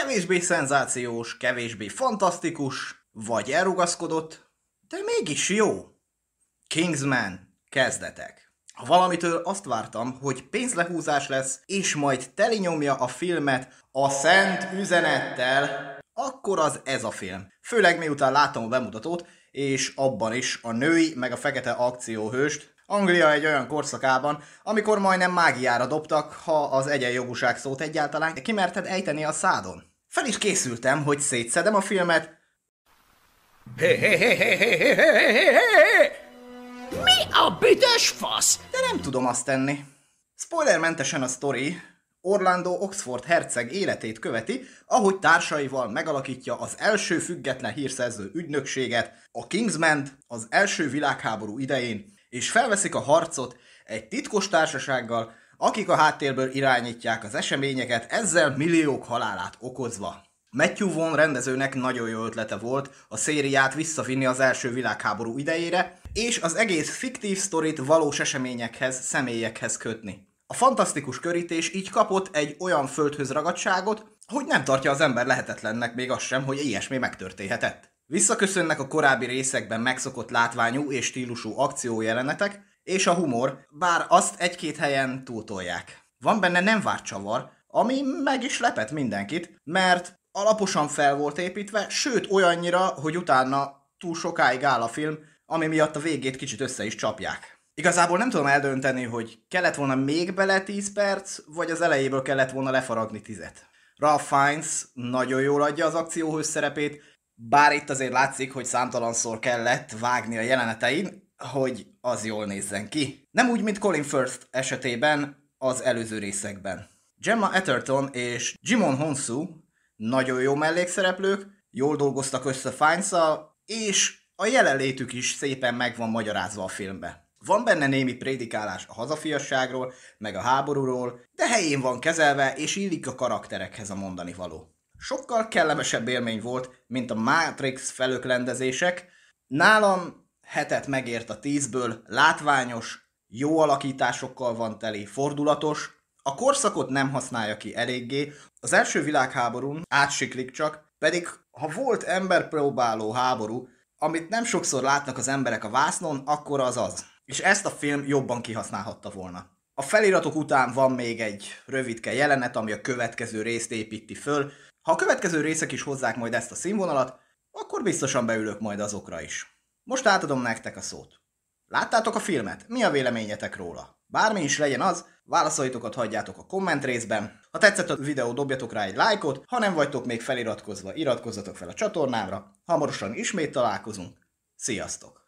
Kevésbé szenzációs, kevésbé fantasztikus, vagy elrugaszkodott, de mégis jó. Kingsman, kezdetek. Valamitől azt vártam, hogy pénzlehúzás lesz, és majd telinyomja a filmet a szent üzenettel, akkor az ez a film. Főleg miután láttam a bemutatót, és abban is a női meg a fekete akcióhőst, Anglia egy olyan korszakában, amikor majdnem mágiára dobtak, ha az egyenjogúság szót egyáltalán kimerted ejteni a szádon. Fel is készültem, hogy szétszedem a filmet. Mi a büdös fasz? De nem tudom azt tenni. Spoilermentesen a sztori, Orlando Oxford herceg életét követi, ahogy társaival megalakítja az első független hírszerző ügynökséget, a Kingsment az első világháború idején, és felveszik a harcot egy titkos társasággal, akik a háttérből irányítják az eseményeket, ezzel milliók halálát okozva. Matthew Vaughn rendezőnek nagyon jó ötlete volt a szériát visszavinni az első világháború idejére, és az egész fiktív sztorit valós eseményekhez, személyekhez kötni. A fantasztikus körítés így kapott egy olyan földhöz ragadságot, hogy nem tartja az ember lehetetlennek még azt sem, hogy ilyesmi megtörténhetett. Visszaköszönnek a korábbi részekben megszokott látványú és stílusú akciójelenetek, és a humor, bár azt egy-két helyen túltolják. Van benne nem várt csavar, ami meg is lepett mindenkit, mert alaposan fel volt építve, sőt olyannyira, hogy utána túl sokáig áll a film, ami miatt a végét kicsit össze is csapják. Igazából nem tudom eldönteni, hogy kellett volna még bele 10 perc, vagy az elejéből kellett volna lefaragni 10 Ralph Fiennes nagyon jól adja az akcióhős szerepét, bár itt azért látszik, hogy számtalanszor kellett vágni a jelenetein, hogy az jól nézzen ki. Nem úgy, mint Colin Firth esetében az előző részekben. Gemma Atherton és Jimon Honsu nagyon jó mellékszereplők, jól dolgoztak össze fiennes és a jelenlétük is szépen meg van magyarázva a filmbe. Van benne némi prédikálás a hazafiasságról, meg a háborúról, de helyén van kezelve, és illik a karakterekhez a mondani való. Sokkal kellemesebb élmény volt, mint a Matrix felöklendezések. Nálam hetet megért a tízből, látványos, jó alakításokkal van teli, fordulatos, a korszakot nem használja ki eléggé, az első világháborún átsiklik csak, pedig ha volt emberpróbáló háború, amit nem sokszor látnak az emberek a vásznon, akkor az az. És ezt a film jobban kihasználhatta volna. A feliratok után van még egy rövidke jelenet, ami a következő részt építi föl. Ha a következő részek is hozzák majd ezt a színvonalat, akkor biztosan beülök majd azokra is. Most átadom nektek a szót. Láttátok a filmet? Mi a véleményetek róla? Bármi is legyen az, válaszaitokat hagyjátok a komment részben. Ha tetszett a videó, dobjatok rá egy lájkot, ha nem vagytok még feliratkozva, iratkozzatok fel a csatornámra. Hamarosan ismét találkozunk. Sziasztok!